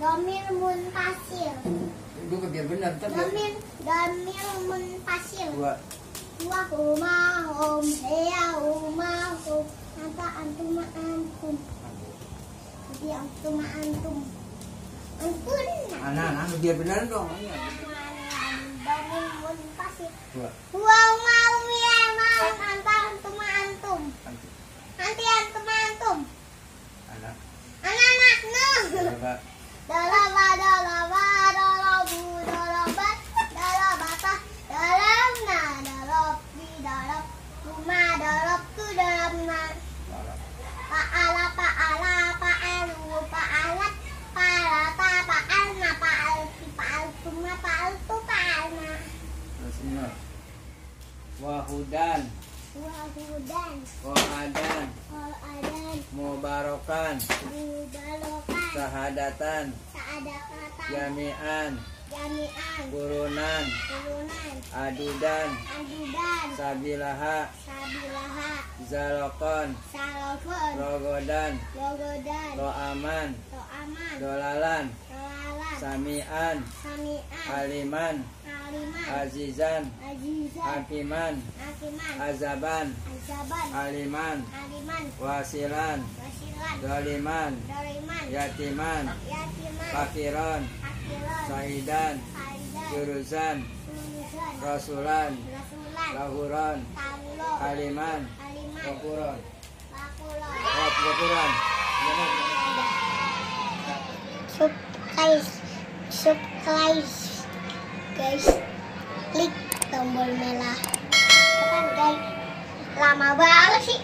Domir muntasil. Dulu biar benar ntar Domir domir muntasil. dua Wa huma hum hiya huma hum. Anta antum antum. Jadi antum antum. Antun. anak anak biar benar dong iya. Domir muntasil. dua Wa mau ya mau anta antum antum. Nanti antum antum. anak Anak-anak nuh. coba Kuma Pa'ala pa'ala pa'alu pa'alata pa'alna pa'alti pa'altuma pa'altu pa'alna wahudan. Wahudan. Wa'adan Qur'adan mubarokan. Mubalokan sahadatan. Sa'adakatan jami'an. Jami'an. Kurunan Turunan adudan. Adudan. Sabilaha. Sabilaha. Zalokon Salofon rogodan. Logodan roaman To'aman. Dolalan sami'an. Sami'an. Aliman. Aliman. Azizan. Azizan. Hakiman. Hakiman. Azaban. Azaban. Aliman. Aliman. Wasilan. Wasilan. Doliman. Yatiman. Yatiman. Fakiron Saidan jurusan. Rasulan. Rasulan. Lahuron Tamulo aliman. Aliman. Wakuron wakuron subscribe guys. Klik tombol merah. Kan guys? Lama banget sih